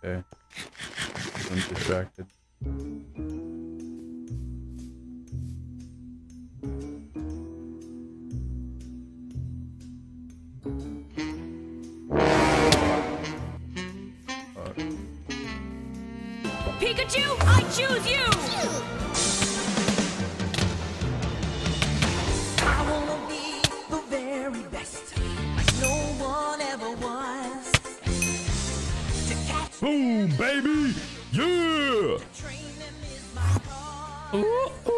Äh, okay. I'm distracted. Pikachu, I choose you! Boom, baby! Yeah! cause. Ooh.